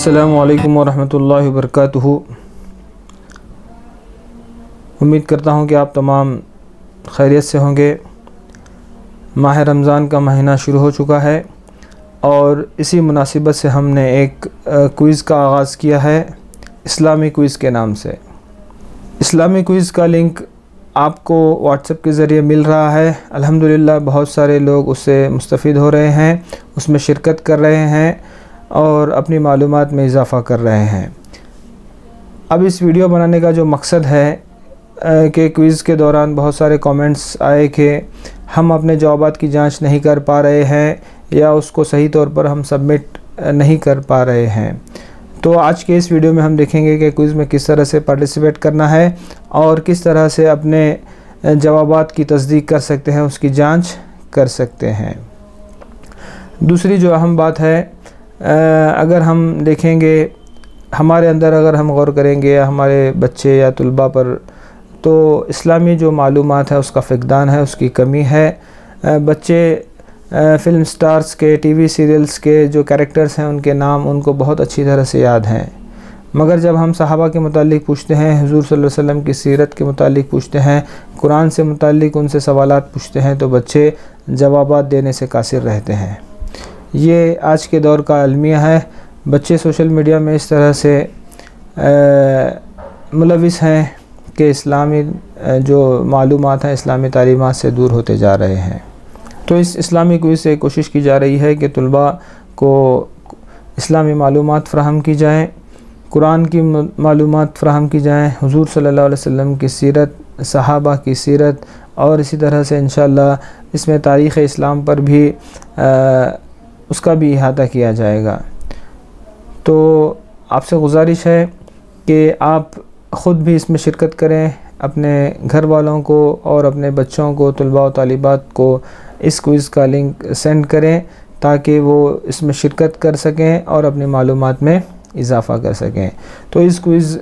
असलकम वरहमल वबरक उम्मीद करता हूँ कि आप तमाम खैरियत से होंगे। माह रमज़ान का महीना शुरू हो चुका है और इसी मुनासिबत से हमने एक क्विज़ का आगाज़ किया है इस्लामी क्विज़ के नाम से। इस्लामी क्विज़ का लिंक आपको व्हाट्सएप के ज़रिए मिल रहा है। अल्हम्दुलिल्लाह, बहुत सारे लोग उससे मुस्तफ़ हो रहे हैं, उसमें शिरकत कर रहे हैं। और अपनी मालूम में इजाफ़ा कर रहे हैं। अब इस वीडियो बनाने का जो मकसद है कि क्विज़ के दौरान बहुत सारे कमेंट्स आए कि हम अपने जवाब की जाँच नहीं कर पा रहे हैं या उसको सही तौर पर हम सबमिट नहीं कर पा रहे हैं। तो आज के इस वीडियो में हम देखेंगे कि क्विज़ में किस तरह से पार्टिसिपेट करना है और किस तरह से अपने जवाब की तस्दीक कर सकते हैं, उसकी जाँच कर सकते हैं। दूसरी जो अहम बात है अगर हम देखेंगे, हमारे अंदर अगर हम गौर करेंगे, हमारे बच्चे या तलबा पर तो इस्लामी जो मालूम है, उसका फ़कदान है, उसकी कमी है। बच्चे फ़िल्म स्टार्स के, टीवी सीरियल्स के जो कैरेक्टर्स हैं, उनके नाम उनको बहुत अच्छी तरह से याद हैं। मगर जब हम सहाबा के मतलब पूछते हैं, हजूर सल्लल्लाहु अलैहि वसल्लम की सीरत के मतलब पूछते हैं, कुरान से मतलब उनसे सवाल पूछते हैं तो बच्चे जवाब देने से कासिर रहते हैं। ये आज के दौर का अलमिया है। बच्चे सोशल मीडिया में इस तरह से मुलविस हैं कि इस्लामी जो मालूम हैं इस्लामी तालीमत से दूर होते जा रहे हैं। तो इस इस्लामी को से कोशिश की जा रही है कि तलबा को इस्लामी मालूम फ्राहम की जाएँ कुरान की मालूम फ्राहम की जाएँ हजूर अलैहि वसल्लम की सीरत सहाबा की सीरत और इसी तरह से इन इसमें तारीख़ इस्लाम पर भी आ, उसका भी अहाता किया जाएगा। तो आपसे गुजारिश है कि आप ख़ुद भी इसमें शिरकत करें, अपने घर वालों को और अपने बच्चों को, तलबा तलिबात को इस क्विज़ का लिंक सेंड करें ताकि वो इसमें शिरकत कर सकें और अपनी मालूम में इजाफ़ा कर सकें। तो इस क्विज़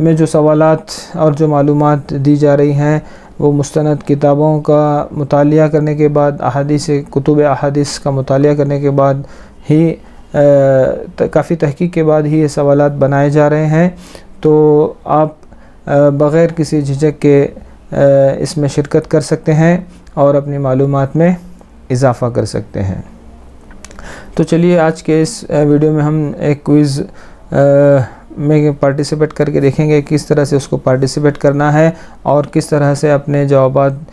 में जो सवालत और जो मालूम दी जा रही हैं वो मुस्ंद किताबों का मताल करने के बाद, अहादीस, कुतुब अहादीस का मताल करने के बाद ही काफ़ी तहकीक के बाद ही ये सवाल बनाए जा रहे हैं। तो आप बग़ैर किसी झिझक के इसमें शिरकत कर सकते हैं और अपनी मालूम में इजाफ़ा कर सकते हैं। तो चलिए आज के इस वीडियो में हम एक क्विज़ में पार्टिसिपेट करके देखेंगे किस तरह से उसको पार्टिसिपेट करना है और किस तरह से अपने जवाब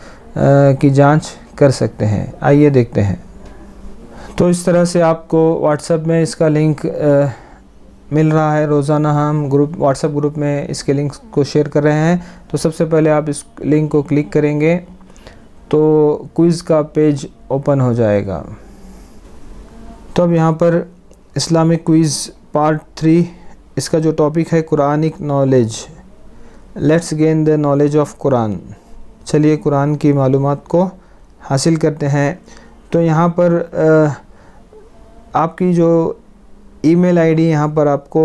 की जाँच कर सकते हैं। आइए देखते हैं। तो इस तरह से आपको व्हाट्सएप में इसका लिंक आ, मिल रहा है। रोज़ाना हम ग्रुप व्हाट्सएप ग्रुप में इसके लिंक को शेयर कर रहे हैं। तो सबसे पहले आप इस लिंक को क्लिक करेंगे तो क्विज़ का पेज ओपन हो जाएगा। तो अब यहाँ पर इस्लामिक क्विज़ पार्ट थ्री इसका जो टॉपिक है Quranic knowledge let's gain the knowledge of Quran चलिए कुरान की मालूम को हासिल करते हैं। तो यहाँ पर आपकी जो ईमेल आईडी यहाँ पर आपको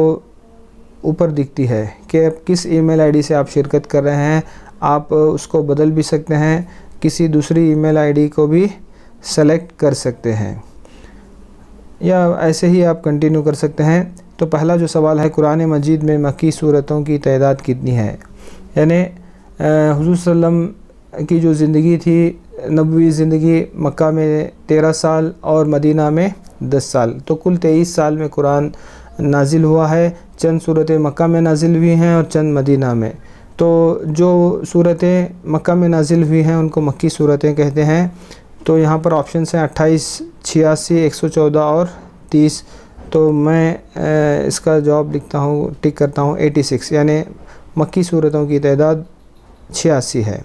ऊपर दिखती है कि अब किस ईमेल आईडी से आप शिरकत कर रहे हैं। आप उसको बदल भी सकते हैं, किसी दूसरी ईमेल आईडी को भी सेलेक्ट कर सकते हैं। या ऐसे ही आप कंटिन्यू कर सकते हैं। तो पहला जो सवाल है, कुरान मजीद में मक्की सूरतों की तादाद कितनी है? यानी हजूर की जो ज़िंदगी थी नबी ज़िंदगी मक्का में तेरह साल और मदीना में दस साल। तो कुल तेईस साल में कुरान नाजिल हुआ है, चंद सूरतें मक्का में नाजिल हुई हैं और चंद मदीना में। तो जो सूरतें मक्का में नाजिल हुई हैं, उनको मक्की सूरतें कहते हैं। तो यहाँ पर ऑप्शन हैं अट्ठाईस, छियासी, एक सौ चौदह और तीस। तो मैं इसका जवाब लिखता हूँ, टिक करता हूँ 86 यानी मक्की सूरतों की तादाद छियासी है।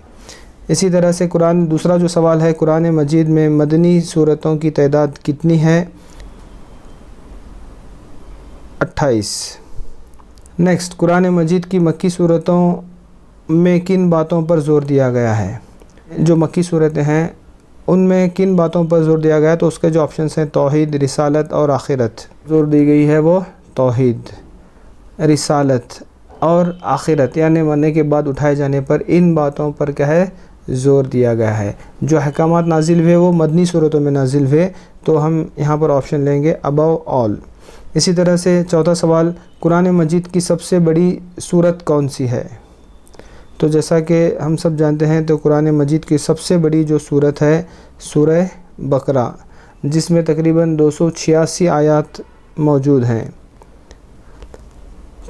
इसी तरह से कुरान, दूसरा जो सवाल है, कुरान मजीद में मदनी सूरतों की तादाद कितनी है? 28 नेक्स्ट कुरान मजीद की मक्की सूरतों में किन बातों पर ज़ोर दिया गया है? जो मक्की सूरतें हैं उनमें किन बातों पर ज़ोर दिया गया? है तो उसके जो ऑप्शन हैं, तोहद, रिसालत और आखिरत। ज़ोर दी गई है वो तोहद, रिसालत और आखिरत। यानी मरने के बाद उठाए जाने पर इन बातों पर क्या है? ज़ोर दिया गया है। जो अहकाम नाजिल हुए, वो मदनी सूरतों में नाजिल हुए। तो हम यहाँ पर ऑप्शन लेंगे अबव ऑल इसी तरह से चौथा सवाल, कुरान मजीद की सबसे बड़ी सूरत कौन सी है? तो जैसा कि हम सब जानते हैं तो कुरान मजीद की सबसे बड़ी जो सूरत है, सूरह बकरा, जिसमें तकरीबन दो आयात मौजूद हैं।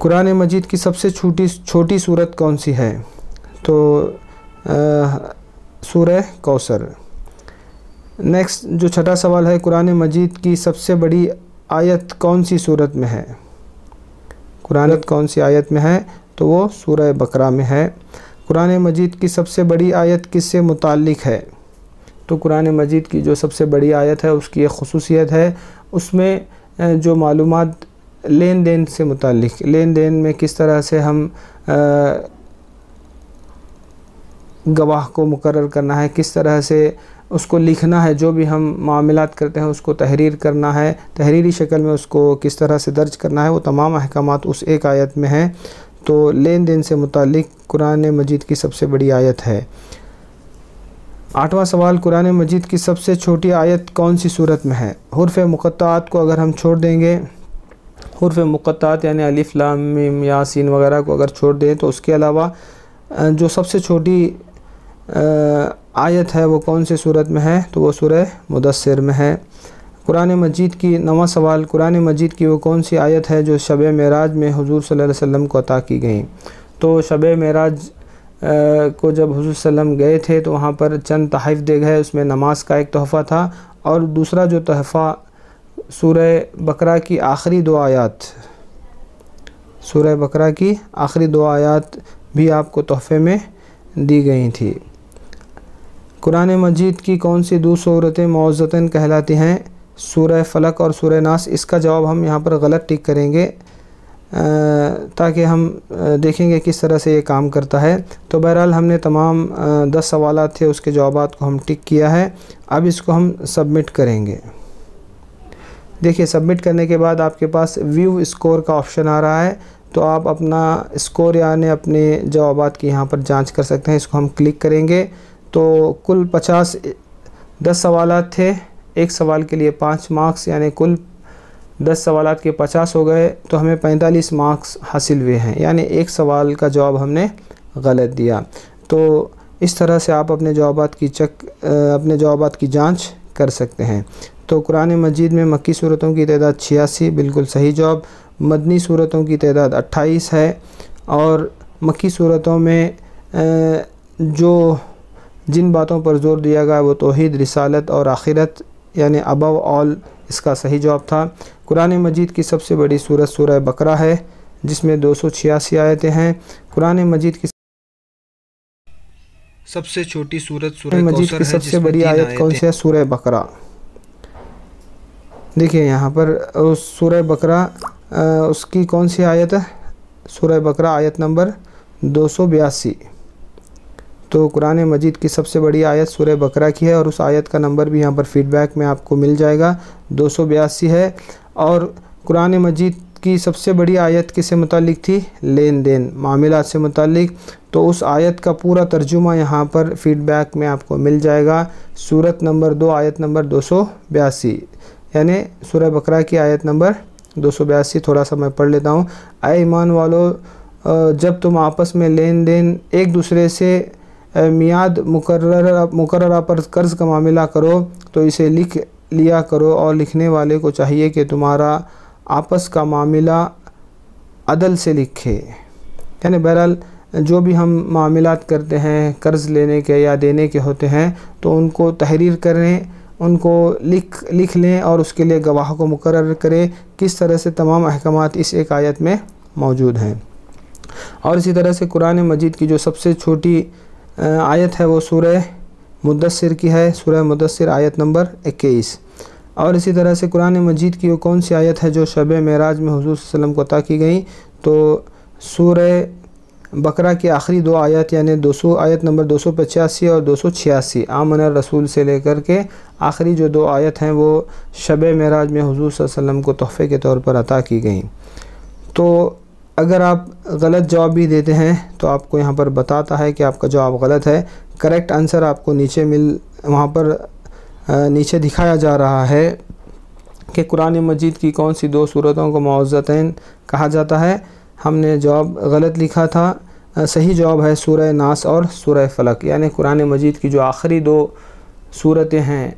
कुरान मजीद की सबसे छोटी छोटी सूरत कौन सी है? तो सूरह कौसर। नेक्स्ट, जो छठा सवाल है, कुरान मजीद की सबसे बड़ी आयत कौन सी सूरत में है? कुरान कौन सी आयत में है? तो वो सूरह बकरा में है। कुरान मजीद की सबसे बड़ी आयत किससे मुतक़ है? तो कुरान मजीद की जो सबसे बड़ी आयत है, उसकी एक खसूसियत है। उसमें जो मालूम लेन देन से मुतक़ लेन देन में किस तरह से हम गवाह को मुकर करना है, किस तरह से उसको लिखना है, जो भी हम मामलात करते हैं, उसको तहरीर करना है, तहरीरी शक्ल में उसको किस तरह से दर्ज करना है, वो तमाम अहकाम उस एक आयत में हैं। तो लेन देन से मुतक़ कुरान मजीद की सबसे बड़ी आयत है। आठवां सवाल, कुरान मजीद की सबसे छोटी आयत कौन सी सूरत में है? हरफ मुक़त्तात को अगर हम छोड़ देंगे, हरफ मुक़त्तात यानी अलिफ, लाम यासीन वगैरह को अगर छोड़ दें तो उसके अलावा जो सबसे छोटी आयत है वो कौन सी सूरत में है? तो वो सूरह मुदसर में है। कुरान मजीद की नवा सवाल, कुरान मजीद की वो कौन सी आयत है जो शब मराज में हुजूर सल्लल्लाहु अलैहि वसल्लम को अता की गई? तो शब मराज को जब हुजूर सल्लम गए थे तो वहाँ पर चंद तहफ़ दे गए उसमें नमाज़ का एक तोहफ़ा था और दूसरा जो तहफ़ा, सूरह बकरा की आखिरी दो आयत, सूरह बकरा की आखिरी दो आयत भी आपको तोहफ़े में दी गई थी। कुरान मजीद की कौन सी दो सूरतें मौज़तन कहलाती हैं? सूरह फ़लक और सूर्य नास, इसका जवाब हम यहाँ पर गलत टिक करेंगे ताकि हम देखेंगे किस तरह से ये काम करता है। तो बहरहाल हमने तमाम दस सवाल थे, उसके जवाब को हम टिक किया है। अब इसको हम सबमिट करेंगे। देखिए, सबमिट करने के बाद आपके पास व्यू स्कोर का ऑप्शन आ रहा है तो आप अपना स्कोर यानी अपने जवाब की यहाँ पर जाँच कर सकते हैं। इसको हम क्लिक करेंगे। तो कुल पचास, दस सवाल थे। एक सवाल के लिए पाँच मार्क्स, यानी कुल दस सवाल के पचास हो गए तो हमें पैंतालीस मार्क्स हासिल हुए हैं। यानी एक सवाल का जवाब हमने गलत दिया। तो इस तरह से आप अपने जवाब की चक अपने जवाब की जाँच कर सकते हैं। तो कुरान मजीद में मक्की सूरतों की तादाद छियासी, बिल्कुल सही जवाब। मदनी सूरतों की तादाद अट्ठाईस है। और मक्की सूरतों में जो जिन बातों पर ज़ोर दिया गया वो तोहद, रिसालत और आखिरत यानी अबव ऑल इसका सही जवाब था। कुरान मजीद की सबसे बड़ी सूरत सूरह बकरा है जिसमें दो सौ छियासी आयतें हैं। कुरान मजीद की सबसे छोटी सूरत सूरह मजीद की सबसे बड़ी आयत कौन सी है? सूरह बकरा। देखिए यहाँ पर सूरह बकरा उसकी कौन सी आयत है? सूरह बकरा आयत नंबर दो सौ बयासी। तो कुरान मजीद की सबसे बड़ी आयत सूर्य बकरा की है और उस आयत का नंबर भी यहाँ पर फीडबैक में आपको मिल जाएगा। दो सौ बयासी है और कुरान मजीद की सबसे बड़ी आयत किससे मुतलिक थी? लेन देन मामला से मुतलिक। तो उस आयत का पूरा तर्जुमा यहाँ पर फीडबैक में आपको मिल जाएगा। सूरत नंबर दो, आयत नंबर दो सौ बयासी। यानी सूर्य बकरा की आयत नंबर दो सौ बयासी। थोड़ा सा मैं पढ़ लेता हूँ। आए ईमान वालों जब तुम आपस में लेन देन एक दूसरे से मियाद मुकर्र मुकर्रा पर कर्ज़ का मामला करो तो इसे लिख लिया करो और लिखने वाले को चाहिए कि तुम्हारा आपस का मामला अदल से लिखे। यानी बहरहाल, जो भी हम मामलात करते हैं, कर्ज़ लेने के या देने के होते हैं तो उनको तहरीर करें, उनको लिख लिख लें और उसके लिए गवाह को मुकर करें। किस तरह से तमाम अहकाम इस एक आयत में मौजूद हैं। और इसी तरह से कुरान मजीद की जो सबसे छोटी आयत है वो सूरह मुदसर की है, सूरह मुदसर आयत नंबर 21 और इसी तरह से कुरान मजीद की वो कौन सी आयत है जो शब मराज में हुजूर वसल्लम को अता की गई? तो सूरह बकरा की आखिरी दो आयत, यानी 200 आयत नंबर दो सौ पचासी और दो सौ छियासी, आमन रसूल से लेकर के आखिरी जो दो आयत हैं वो शब मराज में हुजूर वसल्लम को तोहफ़े के तौर पर अता की गई। तो अगर आप गलत जवाब भी देते हैं तो आपको यहाँ पर बताता है कि आपका जवाब गलत है। करेक्ट आंसर आपको नीचे मिल, वहाँ पर नीचे दिखाया जा रहा है कि कुरान मजीद की कौन सी दो सूरतों को मुआवज़तैन कहा जाता है। हमने जवाब गलत लिखा था। सही जवाब है सूरह नास और सूरह फलक। यानी कुरान मजीद की जो आखिरी दो सूरतें हैं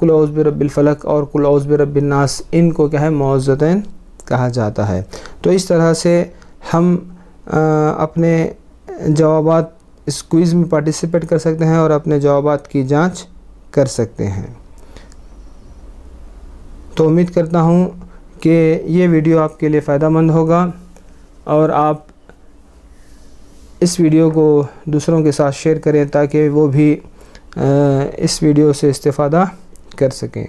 कुलौज़ रबिलफ़लक और कुलौज़ रबिलनास इनको क्या है? मुआवज़तैन कहा जाता है। तो इस तरह से हम आ, अपने जवाब इस क्विज़ में पार्टिसिपेट कर सकते हैं और अपने जवाब की जाँच कर सकते हैं। तो उम्मीद करता हूँ कि ये वीडियो आपके लिए फ़ायदा मंद होगा और आप इस वीडियो को दूसरों के साथ शेयर करें ताकि वो भी इस वीडियो से इस्तेफ़ादा कर सकें।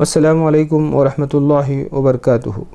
अस्सलाम वालेकुम वरहमतुल्लाहि वबरकातुहू।